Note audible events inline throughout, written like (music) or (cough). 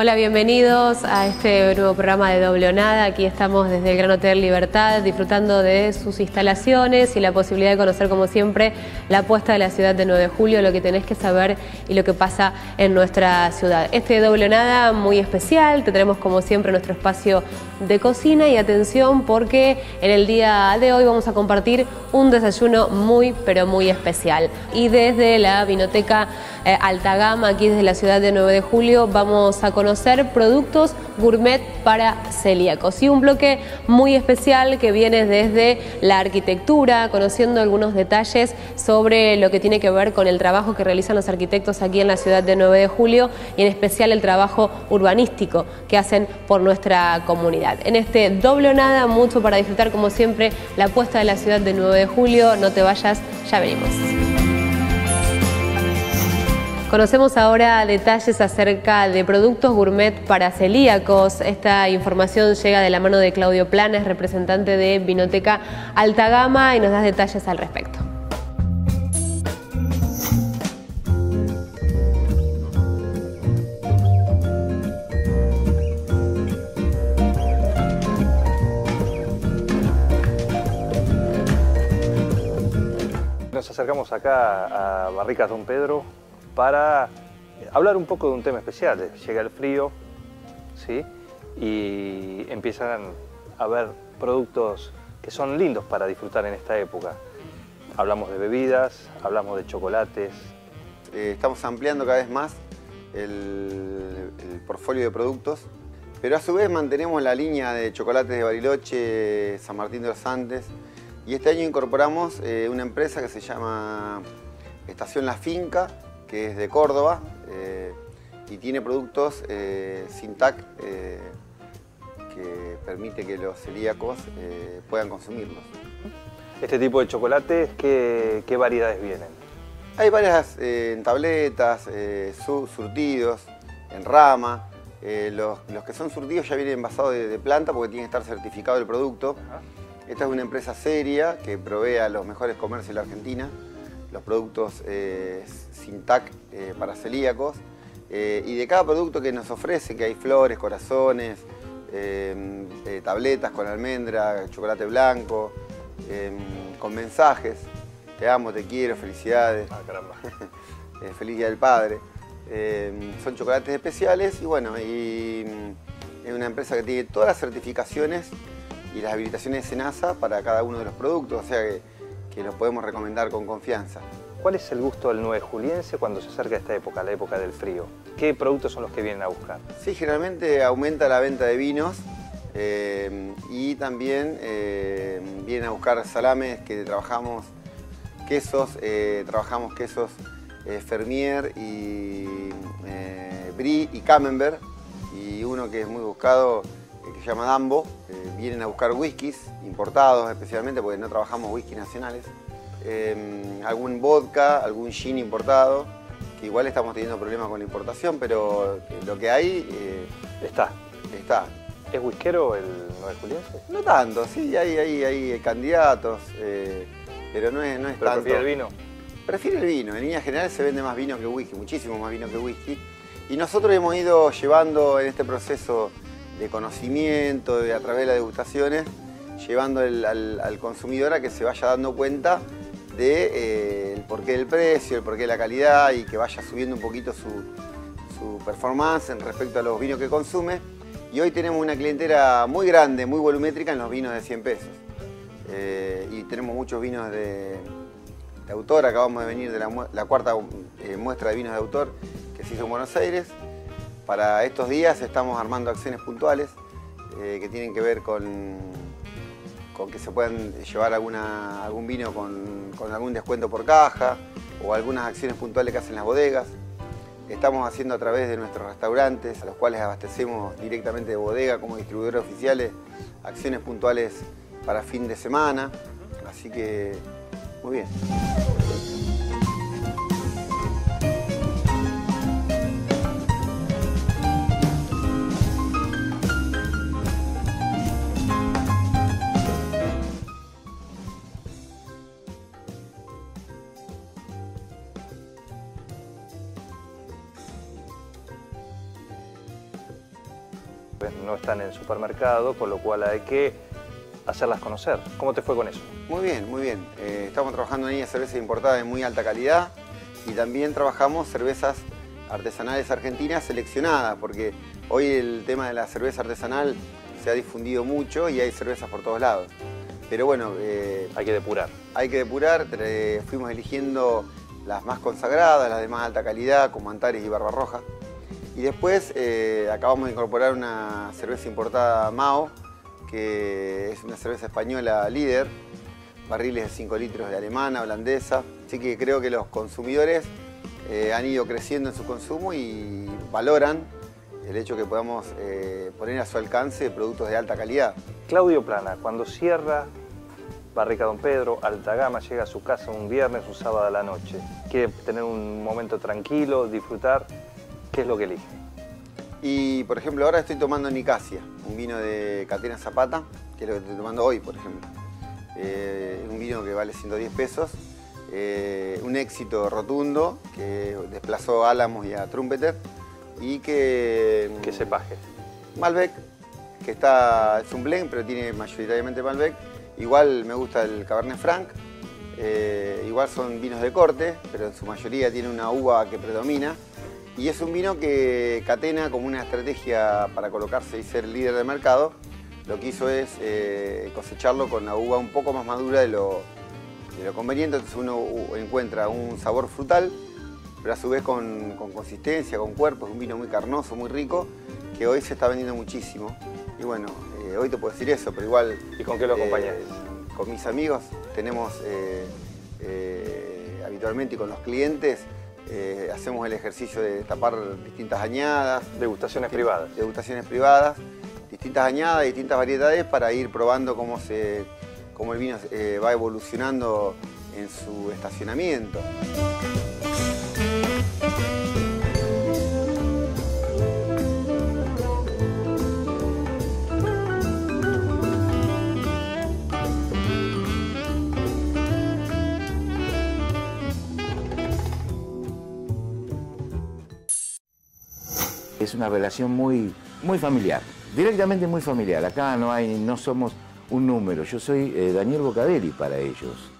Hola, bienvenidos a este nuevo programa de Doble Nada. Aquí estamos desde el Gran Hotel Libertad disfrutando de sus instalaciones y la posibilidad de conocer, como siempre, la apuesta de la ciudad de 9 de julio, lo que tenés que saber y lo que pasa en nuestra ciudad. Este Doble Nada muy especial, tendremos como siempre nuestro espacio de cocina y atención porque en el día de hoy vamos a compartir un desayuno muy, pero muy especial. Y desde la Vinoteca eh, Alta Gama, aquí desde la ciudad de 9 de julio, vamos a conocer conocer productos gourmet para celíacos. Y un bloque muy especial que viene desde la arquitectura, conociendo algunos detalles sobre lo que tiene que ver con el trabajo que realizan los arquitectos aquí en la ciudad de 9 de julio y en especial el trabajo urbanístico que hacen por nuestra comunidad. En este doble o nada, mucho para disfrutar como siempre la apuesta de la ciudad de 9 de julio. No te vayas, ya venimos. Conocemos ahora detalles acerca de productos gourmet para celíacos. Esta información llega de la mano de Claudio Planes, representante de Vinoteca Alta Gama, y nos da detalles al respecto. Nos acercamos acá a Barricas Don Pedro, para hablar un poco de un tema especial. Llega el frío, ¿sí? Y empiezan a haber productos que son lindos para disfrutar en esta época. Hablamos de bebidas, hablamos de chocolates. Eh, estamos ampliando cada vez más el, portfolio de productos, pero a su vez mantenemos la línea de chocolates de Bariloche, San Martín de los Andes, y este año incorporamos eh, una empresa que se llama Estación La Finca, que es de Córdoba eh, y tiene productos eh, sin TAC eh, que permite que los celíacos puedan consumirlos. Este tipo de chocolates, ¿qué, variedades vienen? Hay varias en tabletas, surtidos, en rama. Los, que son surtidos ya vienen envasados de, planta porque tiene que estar certificado el producto. Esta es una empresa seria que provee a los mejores comercios de la Argentina los productos eh, sin TAC eh, para celíacos. Eh, y de cada producto que nos ofrecen, que hay flores, corazones, tabletas con almendra, chocolate blanco, con mensajes, te amo, te quiero, felicidades, ah, caramba. (laughs) feliz Día del Padre. son chocolates especiales y bueno, y, es una empresa que tiene todas las certificaciones y las habilitaciones de SENASA para cada uno de los productos, o sea que que los podemos recomendar con confianza. ¿Cuál es el gusto del 9 juliense cuando se acerca esta época, la época del frío? ¿Qué productos son los que vienen a buscar? Sí, generalmente aumenta la venta de vinos eh, y también eh, vienen a buscar salames que trabajamos, quesos, eh, trabajamos quesos Fermier y Brie y Camembert y uno que es muy buscado que se llama Dambo. vienen a buscar whiskies importados especialmente porque no trabajamos whisky nacionales. Em, algún vodka, algún gin importado, que igual estamos teniendo problemas con la importación, pero lo que hay... Eh, está. Está. ¿Es whiskero el 9 juliense? No tanto, sí, hay, hay, hay candidatos, eh, pero no es, no es ¿Pero tanto. ¿Prefiere el vino? Prefiere el vino. En línea general se vende más vino que whisky, muchísimo más vino que whisky. Y nosotros hemos ido llevando en este proceso de conocimiento, de, a través de las degustaciones, llevando al, consumidor a que se vaya dando cuenta de eh, porqué del precio, el porqué de la calidad y que vaya subiendo un poquito su, performance en respecto a los vinos que consume. Y hoy tenemos una clientela muy grande, muy volumétrica en los vinos de 100 pesos. Eh, y tenemos muchos vinos de, autor, acabamos de venir de la, cuarta eh, muestra de vinos de autor que se hizo en Buenos Aires. Para estos días estamos armando acciones puntuales que tienen que ver con que se puedan llevar algún vino con, algún descuento por caja o algunas acciones puntuales que hacen las bodegas. Estamos haciendo a través de nuestros restaurantes, a los cuales abastecemos directamente de bodega como distribuidores oficiales, acciones puntuales para fin de semana. Así que, muy bien. No están en el supermercado, con lo cual hay que hacerlas conocer. ¿Cómo te fue con eso? Muy bien, muy bien. Eh, estamos trabajando en ella cerveza importada de muy alta calidad y también trabajamos cervezas artesanales argentinas seleccionadas, porque hoy el tema de la cerveza artesanal se ha difundido mucho y hay cervezas por todos lados. Pero bueno... Eh, hay que depurar. Hay que depurar, fuimos eligiendo las más consagradas, las de más alta calidad, como Antares y Barbarroja. Y después eh, acabamos de incorporar una cerveza importada Mao, que es una cerveza española líder, barriles de 5 litros de alemana, holandesa. Así que creo que los consumidores eh, han ido creciendo en su consumo y valoran el hecho que podamos eh, poner a su alcance productos de alta calidad. Claudio Plana, cuando cierra Barrica Don Pedro, alta gama, llega a su casa un viernes, un sábado a la noche, quiere tener un momento tranquilo, disfrutar, ¿qué es lo que elige? Y por ejemplo ahora estoy tomando Nicasia, un vino de Catena Zapata, que es lo que estoy tomando hoy por ejemplo. Eh, un vino que vale 110 pesos, eh, un éxito rotundo que desplazó a Álamos y a Trumpeter y que... ¿Qué cepaje? Malbec, que está, es un blend, pero tiene mayoritariamente Malbec. Igual me gusta el Cabernet Franc, eh, igual son vinos de corte, pero en su mayoría tiene una uva que predomina. Y es un vino que Catena, como una estrategia para colocarse y ser líder de mercado, lo que hizo es eh, cosecharlo con la uva un poco más madura de lo, de lo conveniente. Entonces uno encuentra un sabor frutal, pero a su vez con, consistencia, con cuerpo, es un vino muy carnoso, muy rico, que hoy se está vendiendo muchísimo. Y bueno, eh, hoy te puedo decir eso, pero igual... ¿Y con qué lo acompañas? Eh, con mis amigos tenemos habitualmente y con los clientes hacemos el ejercicio de tapar distintas añadas. Degustaciones privadas. Degustaciones privadas, distintas añadas, distintas variedades para ir probando cómo, se, cómo el vino va evolucionando en su estacionamiento. Es una relación muy, muy familiar, directamente muy familiar. Acá no, hay, no somos un número. Yo soy eh, Daniel Bocadelli para ellos.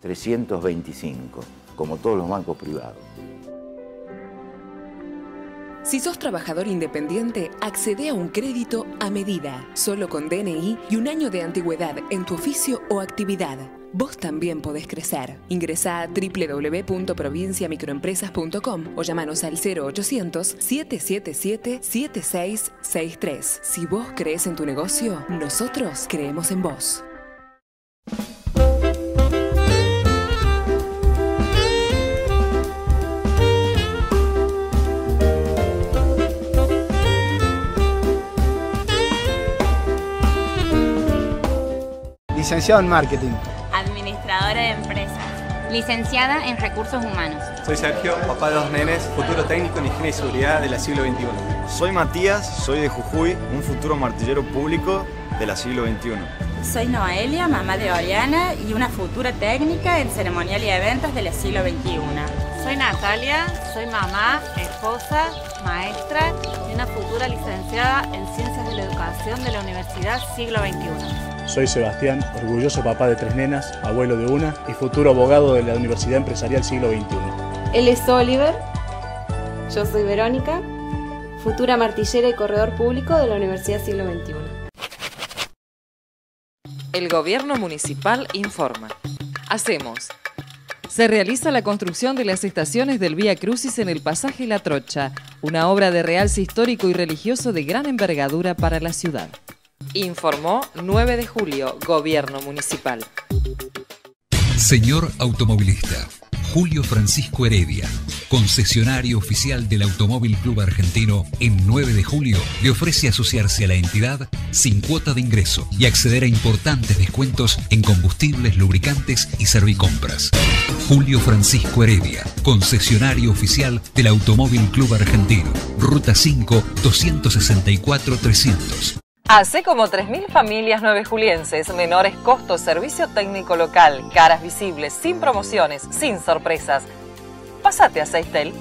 325, como todos los bancos privados. Si sos trabajador independiente, accede a un crédito a medida, solo con DNI y un año de antigüedad en tu oficio o actividad. Vos también podés crecer. Ingresa a www.provinciamicroempresas.com o llamanos al 0800-777-7663. Si vos crees en tu negocio, nosotros creemos en vos. Licenciado en Marketing administradora de empresas, licenciada en recursos humanos. Soy Sergio, papá de dos nenes, futuro técnico en higiene y seguridad de la siglo XXI. Soy Matías, soy de Jujuy, un futuro martillero público de la siglo XXI. Soy Noelia, mamá de Oriana y una futura técnica en ceremonial y eventos de la siglo XXI. Soy Natalia, soy mamá, esposa, maestra y una futura licenciada en Ciencias de la Educación de la Universidad Siglo XXI. Soy Sebastián, orgulloso papá de tres nenas, abuelo de una y futuro abogado de la Universidad Empresarial Siglo XXI. Él es Oliver, yo soy Verónica, futura martillera y corredor público de la Universidad Siglo XXI. El Gobierno Municipal informa. Hacemos. Se realiza la construcción de las estaciones del Vía Crucis en el pasaje La Trocha, una obra de realce histórico y religioso de gran envergadura para la ciudad. Informó 9 de julio, Gobierno Municipal. Señor automovilista, Julio Francisco Heredia, concesionario oficial del Automóvil Club Argentino, en 9 de julio le ofrece asociarse a la entidad sin cuota de ingreso y acceder a importantes descuentos en combustibles, lubricantes y servicompras. Julio Francisco Heredia, concesionario oficial del Automóvil Club Argentino, Ruta 5 264 Así como 3.000 familias nuevejulienses, menores costos, servicio técnico local, caras visibles, sin promociones, sin sorpresas. Pásate a Seistel.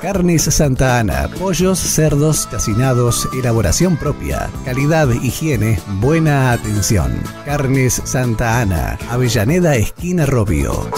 Carnes Santa Ana, pollos, cerdos, cacinados, elaboración propia, calidad, higiene, buena atención. Carnes Santa Ana, Avellaneda, esquina Robio.